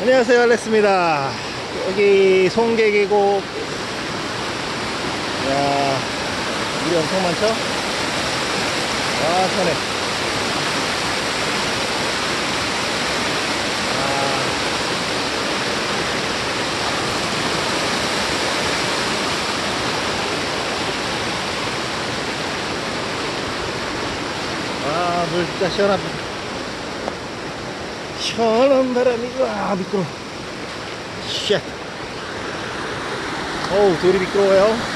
안녕하세요 알렉스입니다. 여기 송계 계곡 야 물이 엄청 많죠? 아 시원해. 아, 물 진짜 시원합니다. 시원한 바람이, 와, 미끄러. 쉣. 어우, 돌이 미끄러워요.